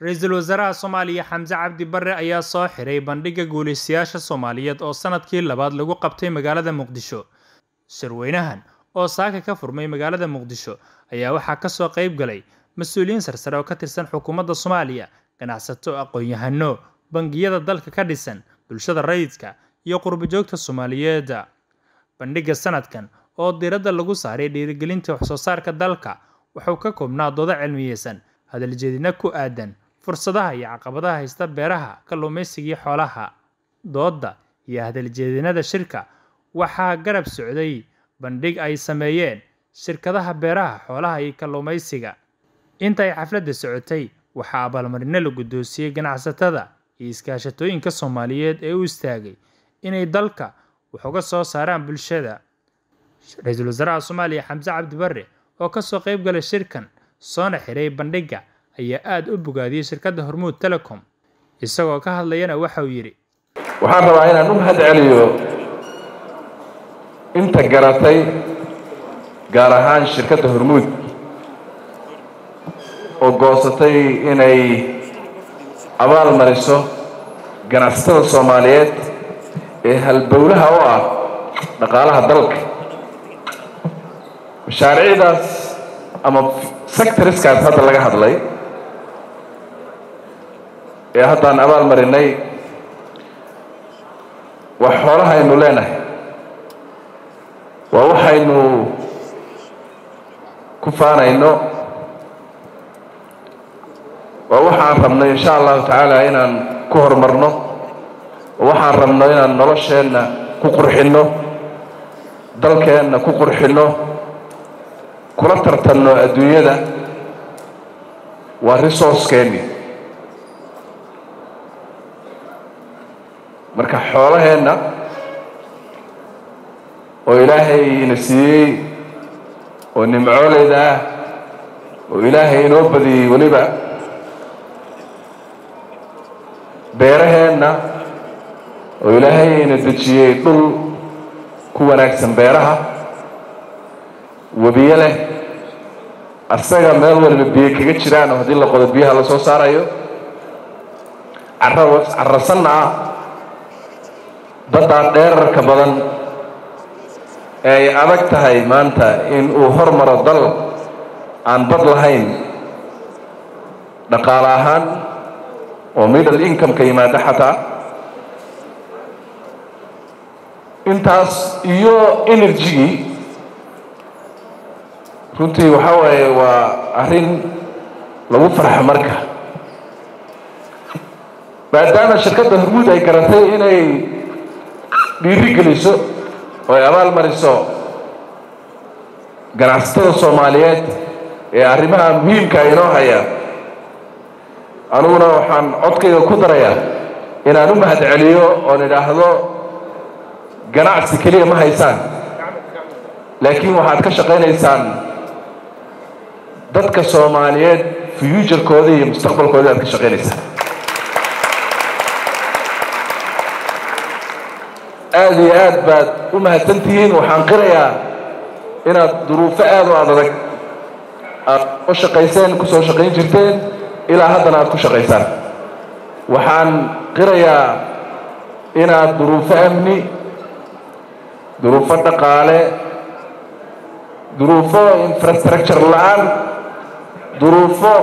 Ra'iisul Wasaaraha Soomaaliya Xamse Cabdi Barre ayaa soo xiray bandhigga guuleystayaasha Soomaaliyeed oo sannadkii labaad lagu qabtay magaalada Muqdisho. Shirweynahan oo saaka ka furmay magaalada Muqdisho ayaa waxaa ka soo qayb galay mas'uuliyiin sarsare oo ka tirsan xukuumadda Soomaaliya, ganacsato, aqoon-yahano, bangiyada dalka ka dhisan, bulshada rayidka, iyo qurbo-joogta Soomaaliyeed. Bandhigga sanadkan oo diiradda lagu saaray dhiirigelinta wax-soo-saarka dalka wuxuu ka koobnaa doodo cilmiyeysan, hadal-jeedino ku aaddan fursadaha iyo caqabadaha haysta beeraha, kalluumeysiga iyo xoolaha. Doodda iyo hadal-jeedinada shirka waxaa garab socday bandhig ay sameeyeen shirkadaha beeraha, xoolaha iyo kalluumeysiga. Inta ay xafladda socotay, waxaa abaalmarino la guddoonsiiyay ganacsatada iyo iskaashatooyinka Soomaaliyeed ee u istaagay inay dalka wax uga soo saaraan bulshada. Ra'iisul Wasaaraha Soomaaliya Xamse Cabdi Barre oo ka soo qayb galay shirkan soona xiray bandhigga ayaa aad u bogaadiyay shirkadda Hormuud Telecom, isagoo ka hadlayana waxa uu yidhi. waxaan rabaa inaan u mahad celiyo inta garatay gaar ahaan shirkadda hormuud oo goosatay inay abaal mariso ganacsatada soomaaliyeed ee halbowlaha u ah dhaqaalaha dalka mashaariicdaas ama sectoriskaas hadda laga hadlay ee haddaan abaal marinay waa xoolaha aynu leenahay. Waa waxaynu ku faanayno. Waa waxaan rabno insha allahu tacaala inaan ku horumarno waxaan rabno inaan nolosheenna ku qurxinno. Dalkeenna ku qurxinno. Kula tartanno adduunyada. Waa resourcekeenni marka xoolaheenna oo ilaahay ina siiyey oo nimcooleyda ah oo ilaahay inoo badiyey weliba beeraheenna oo ilaahay ina dejiyey dhul ku wanaagsan beeraha webiyo leh asaga meel waliba biyo kaga jiraan oo haddii la qodo biyaha la soo saarayo carra carrasanna ah baddaa dheerarka badan ee ay adag tahay maanta in uu hormaro dal aan bad lahayn dhaqaale ahaan oo middle income-ka yimaada xataa. Intaas iyo energy-gii runtii waxaa waaye waa arrin lagu farxo marka. Maadaama shirkadda hormuud ay garatay inay dhiiri geliso oo ay abaal mariso ganacsatada soomaaliyeed ee arrimaha muhiimka inoo haya aniguna waxaan codkayga ku darayaa inaan u mahad celiyo oon idhaahdo ganacsi keliya ma haysaan. Laakiin waxaad ka shaqaynaysaan dadka soomaaliyeed fuuturkooda iyo mustaqbalkooda aad ka shaqaynaysaan aada iyo aad baad u mahadsan tihiin waxaan qirayaa inaad duruufo aad u adag aad soo shaqayseen ku soo shaqayn jirteen ilaa haddana aad ku shaqaysaan. Waxaan qirayaa inaad duruufo amni duruufo dhaqaale duruufo infrastructure la'aan duruufo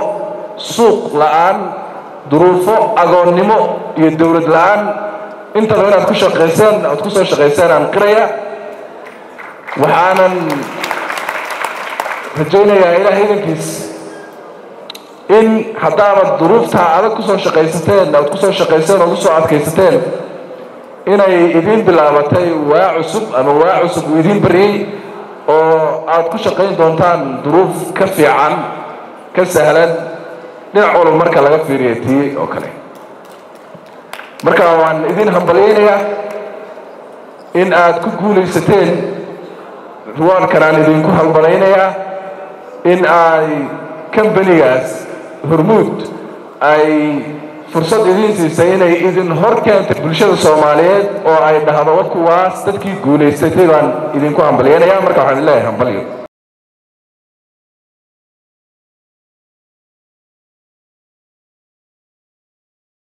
suuq la'aan duruufo agoonnimo iyo dowlad la'aan intaba inaad ku shaqayseen aad ku soo shaqayseen aan qiraya waxaanan rajaynayaa ilaah idankiis in haddaabad duruuftaa adag ku soo shaqaysateen aad ku soo shaqayseen ood u soo adkaysateen inay idiin bilaabatay waa cusub ama waa cusub uu idiin baryey oo aad ku shaqayn doontaan duruuf ka fiican ka sahlan dhinac walba marka laga fiiriya tii oo kale marka waan idin hambalyaynayaa in aad ku guulaysateen ruwaankan aan idinku hambalaynayaa in ay kambanigaas hormuud ay fursad idiin siisay inay idin hor keentay bulshada soomaaliyeed oo ay dhahdo kuwaas dadkii guulaysatay baan idinku hambalyaynayaa marka waxaan leeyahay hambalyo